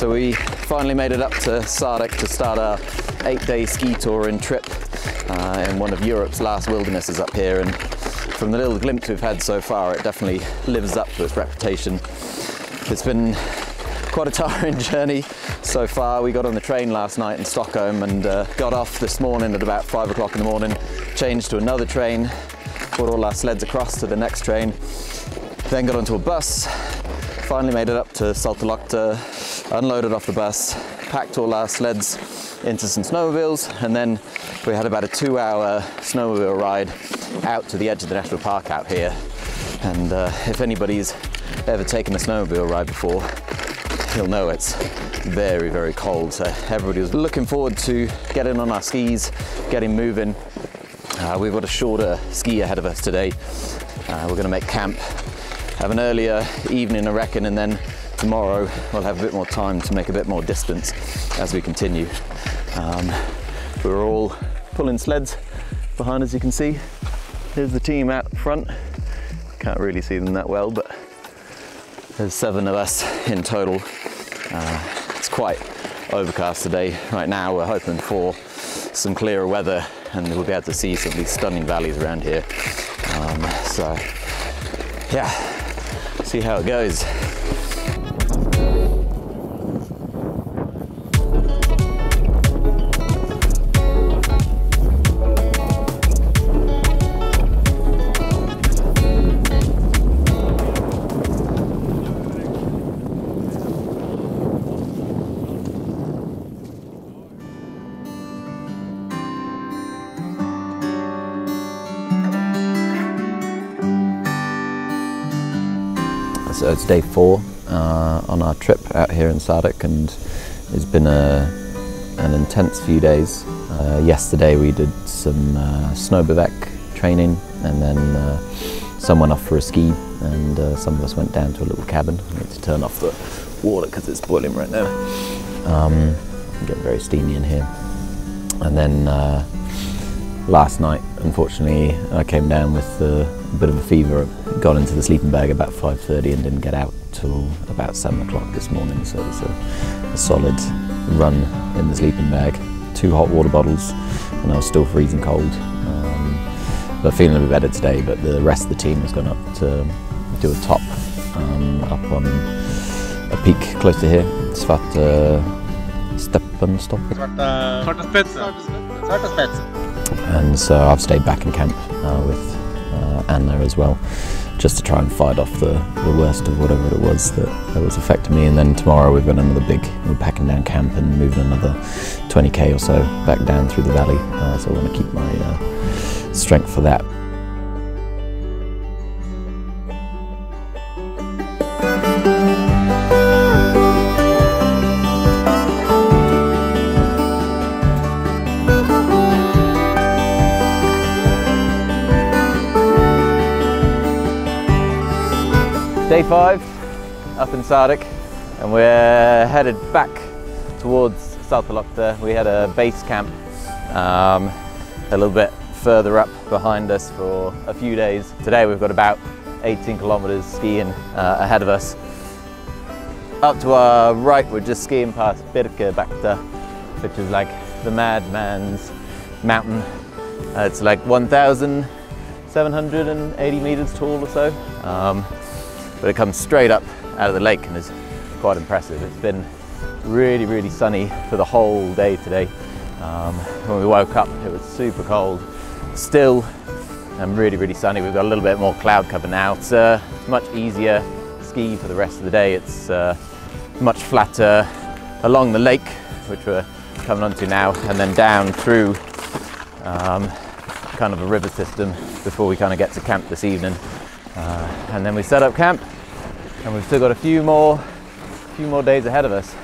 So we finally made it up to Sarek to start our eight-day ski touring trip uh, in one of Europe's last wildernesses up here. And from the little glimpse we've had so far, it definitely lives up to its reputation. It's been quite a tiring journey so far. We got on the train last night in Stockholm and uh, got off this morning at about five o'clock in the morning, changed to another train, brought all our sleds across to the next train, then got onto a bus, finally made it up to Saltoluokta, unloaded off the bus, packed all our sleds into some snowmobiles, and then we had about a two hour snowmobile ride out to the edge of the national park out here. And uh, if anybody's ever taken a snowmobile ride before, you'll know it's very, very cold. So everybody was looking forward to getting on our skis, getting moving. Uh, we've got a shorter ski ahead of us today. Uh, we're going to make camp, have an earlier evening, I reckon, and then tomorrow we'll have a bit more time to make a bit more distance as we continue. Um, we're all pulling sleds behind, as you can see. Here's the team out front. Can't really see them that well, but there's seven of us in total. Uh, it's quite overcast today. Right now we're hoping for some clearer weather and we'll be able to see some of these stunning valleys around here. Um, so yeah, see how it goes. So it's day four uh, on our trip out here in Sarek and it's been a, an intense few days. Uh, yesterday we did some uh, training and then uh, some went off for a ski and uh, some of us went down to a little cabin. I need to turn off the water because it's boiling right now. Um, getting very steamy in here. And then uh, last night, unfortunately, I came down with a bit of a fever. Got into the sleeping bag about 5.30 and didn't get out till about 7 o'clock this morning. So it was a, a, solid run in the sleeping bag. Two hot water bottles and I was still freezing cold. Um, but feeling a bit better today, but the rest of the team has gone up to do a top um, up on a peak close to here, Svarta Steppenstopp. Svarta, svarta spetsen. Svarta spetsen. And so I've stayed back in camp uh, with uh, Anna as well, just to try and fight off the, the worst of whatever it was that, that was affecting me. And then tomorrow we've got another big, we're packing down camp and moving another 20k or so back down through the valley. Uh, so I want to keep my uh, strength for that. Day five, up in Sarek, and we're headed back towards Saltoluokta. We had a base camp um, a little bit further up behind us for a few days. Today we've got about 18 kilometers skiing uh, ahead of us. Up to our right, we're just skiing past Birkebakta, which is like the madman's mountain. Uh, it's like 1,780 meters tall or so. Um, but it comes straight up out of the lake and is quite impressive. It's been really, really sunny for the whole day today. Um, when we woke up, it was super cold, still, and really, really sunny. We've got a little bit more cloud cover now. It's a much easier ski for the rest of the day. It's uh, much flatter along the lake, which we're coming onto now, and then down through um, kind of a river system before we kind of get to camp this evening. Uh, and then we set up camp and we've still got a few more few more days ahead of us.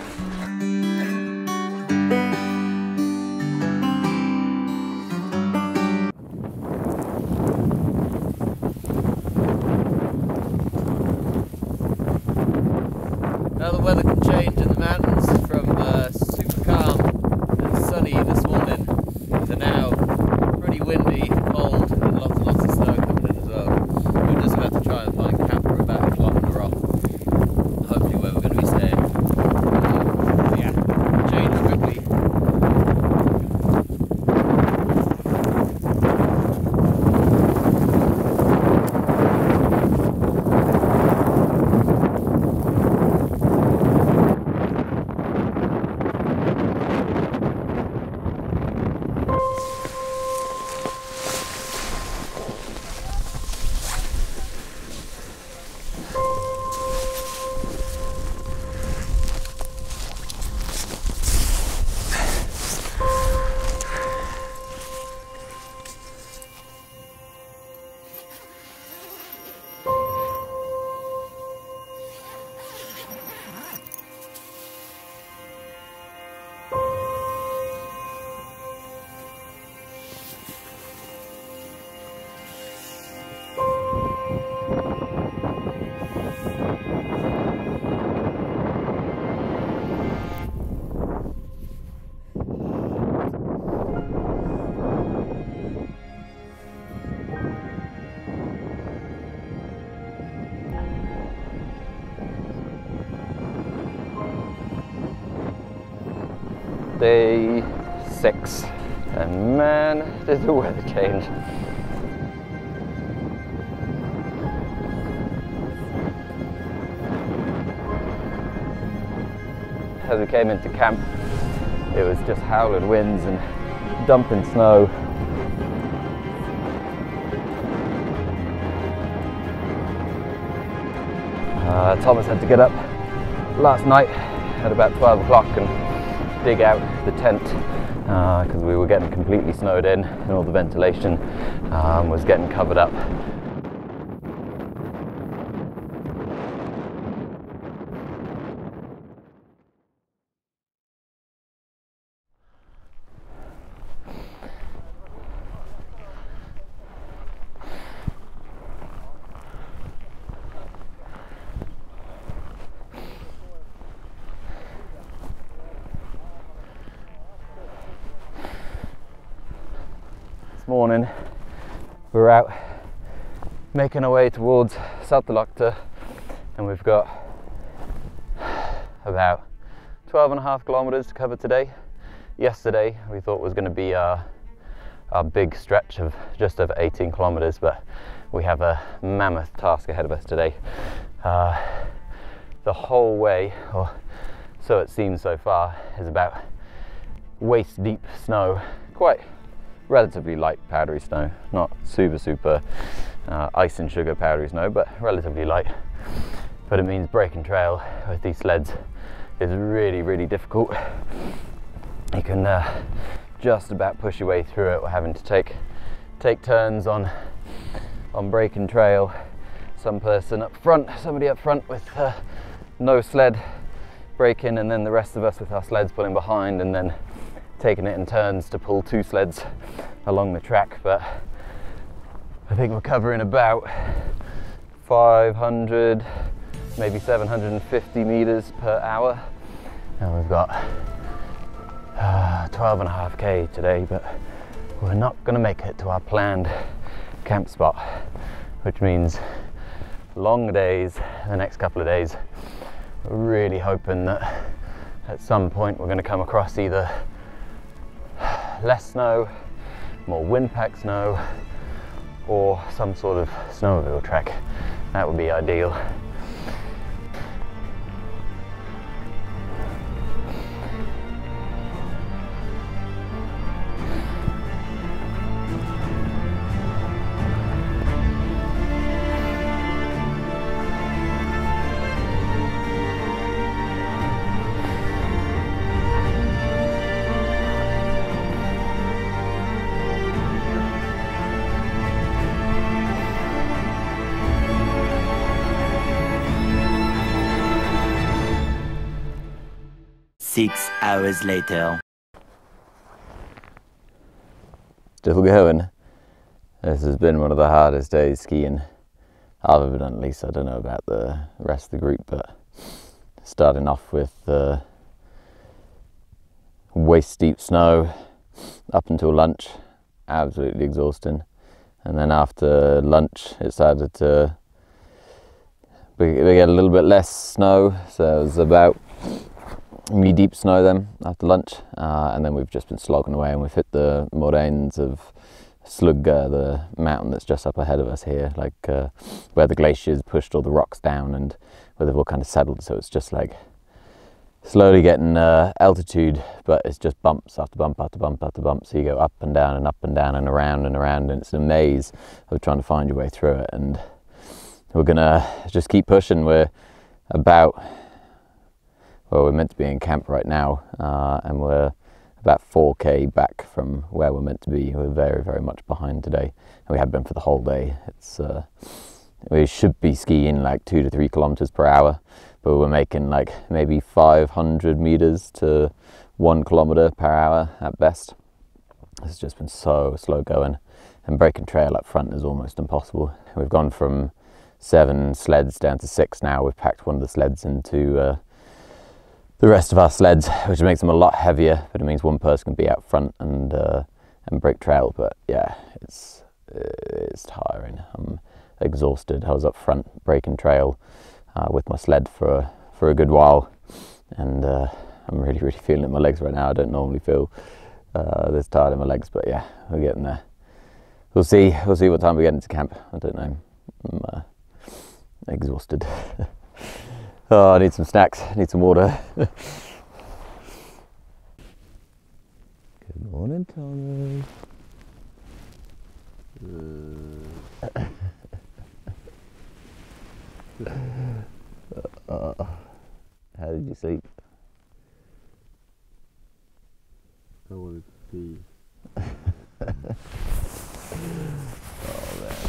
Day six. And man, did the weather change. As we came into camp, it was just howling winds and dumping snow. Uh, Thomas had to get up last night at about 12 o'clock and dig out the tent because uh, we were getting completely snowed in and all the ventilation um, was getting covered up. morning we're out making our way towards Saltoluokta and we've got about 12 and a half kilometers to cover today. Yesterday we thought was going to be our, our big stretch of just over 18 kilometers but we have a mammoth task ahead of us today. Uh, the whole way, or so it seems so far, is about waist deep snow, quite relatively light powdery snow, not super, super uh, ice and sugar powdery snow, but relatively light. But it means breaking trail with these sleds is really, really difficult. You can uh, just about push your way through it. We're having to take take turns on on breaking trail. Some person up front, somebody up front with uh, no sled breaking, and then the rest of us with our sleds pulling behind, and then taking it in turns to pull two sleds along the track, but I think we're covering about 500, maybe 750 meters per hour. And we've got uh, 12 and a half K today, but we're not gonna make it to our planned camp spot, which means long days the next couple of days. We're really hoping that at some point we're gonna come across either less snow, more wind pack snow, or some sort of snowmobile track. That would be ideal. Six hours later. Still going. This has been one of the hardest days skiing I've ever done, at least. I don't know about the rest of the group, but starting off with uh, waist deep snow up until lunch, absolutely exhausting. And then after lunch, it started to we, get a little bit less snow, so it was about knee deep snow then after lunch, uh, and then we've just been slogging away and we've hit the moraines of Slugga, the mountain that's just up ahead of us here, like uh, where the glaciers pushed all the rocks down and where they've all kind of settled. So it's just like slowly getting uh, altitude, but it's just bumps after bump after bump after bump. So you go up and down and up and down and around and around, and it's a maze of trying to find your way through it. And we're gonna just keep pushing. We're about well, we're meant to be in camp right now, uh, and we're about 4k back from where we're meant to be. We're very, very much behind today, and we have been for the whole day. It's uh, we should be skiing like two to three kilometers per hour, but we're making like maybe 500 meters to one kilometer per hour at best. It's just been so slow going, and breaking trail up front is almost impossible. We've gone from seven sleds down to six now. We've packed one of the sleds into uh, the rest of our sleds, which makes them a lot heavier, but it means one person can be out front and uh, and break trail. But yeah, it's it's tiring. I'm exhausted. I was up front breaking trail uh, with my sled for for a good while, and uh, I'm really, really feeling it in my legs right now. I don't normally feel uh, this tired in my legs, but yeah, we're getting there. We'll see. We'll see what time we get into camp. I don't know. I'm uh, exhausted. oh, I need some snacks. I need some water. Good morning, Thomas. Uh, how did you sleep? I wanted to pee. Oh man.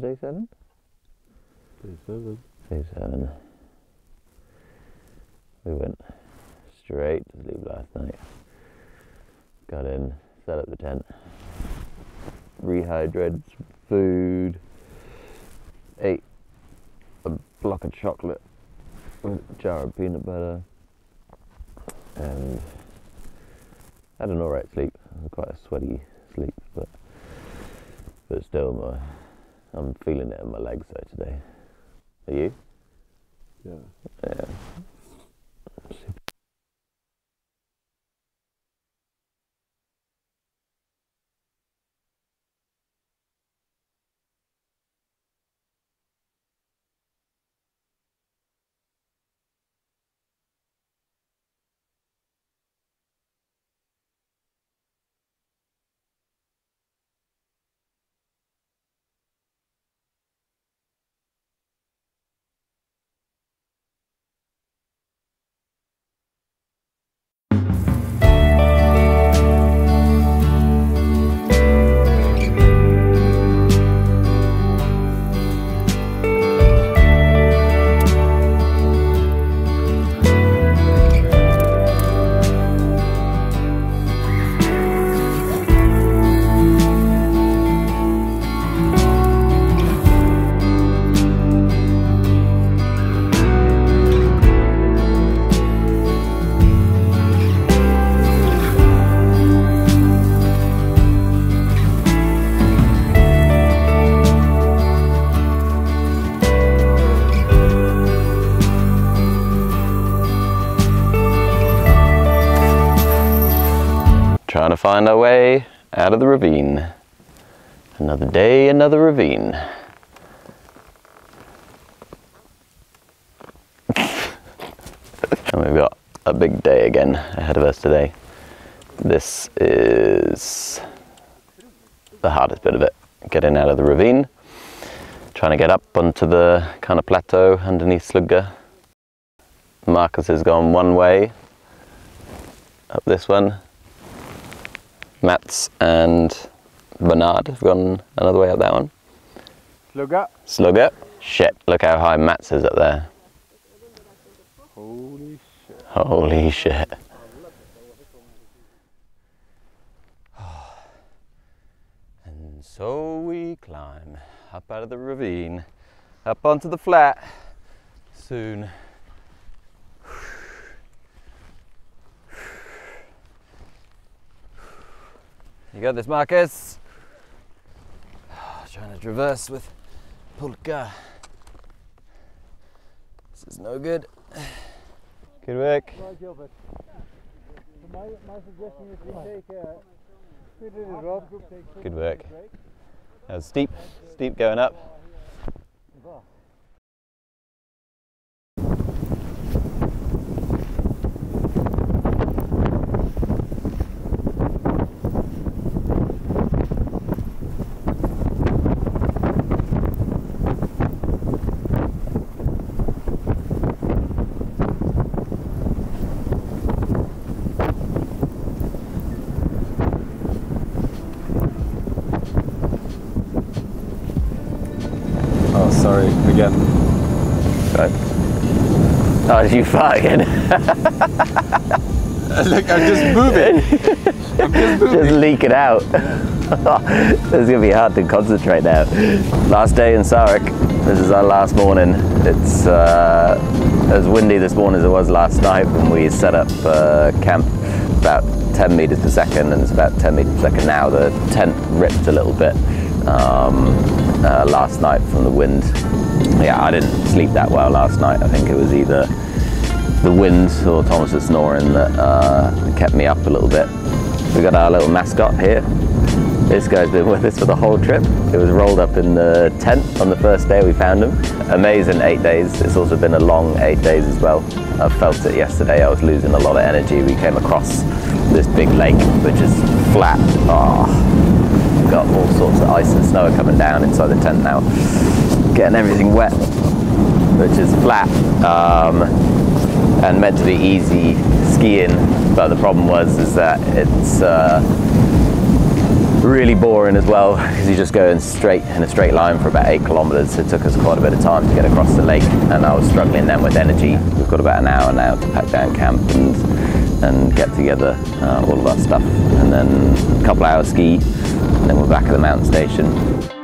Day seven. Day seven. Day seven. We went straight to sleep last night. Got in, set up the tent, rehydrated some food, ate a block of chocolate with a jar of peanut butter, and had an alright sleep. Quite a sweaty sleep, but but still my I'm feeling it in my legs though today. Are you? Yeah. Yeah. Out of the ravine. Another day, another ravine. and we've got a big day again ahead of us today. This is the hardest bit of it, getting out of the ravine, trying to get up onto the kind of plateau underneath Slugger. Marcus has gone one way, up this one. Mats and Bernard have gone another way up that one. Slugga. Slugger. Shit, look how high Mats is up there. Holy shit. Holy shit. And so we climb up out of the ravine, up onto the flat. Soon. You got this, Marcus? Trying to traverse with Pulka. This is no good. Good work. Right, Gilbert. My, my suggestion is we take uh, a we did a drop group take Good work. That was steep, steep going up. Oh, sorry again. Right. Oh, did you fart again? Look, I'm just moving. I'm just moving. Just leak it out. this is gonna be hard to concentrate now. Last day in Sarek. This is our last morning. It's uh, as windy this morning as it was last night when we set up uh, camp about 10 meters per second and it's about 10 meters per second now. The tent ripped a little bit um, uh, last night from the wind. Yeah, I didn't sleep that well last night. I think it was either the wind or Thomas's snoring that uh, kept me up a little bit. We got our little mascot here. This guy's been with us for the whole trip. It was rolled up in the tent on the first day we found him. Amazing eight days. It's also been a long eight days as well. I felt it yesterday. I was losing a lot of energy. We came across this big lake, which is flat. Oh, got all sorts of ice and snow coming down inside the tent now. Getting everything wet, which is flat. Um, and meant to be easy skiing, but the problem was is that it's uh, really boring as well because you're just going straight in a straight line for about eight kilometers. It took us quite a bit of time to get across the lake, and I was struggling then with energy. We've got about an hour now to pack down camp and and get together uh, all of our stuff, and then a couple hours ski, and then we're back at the mountain station.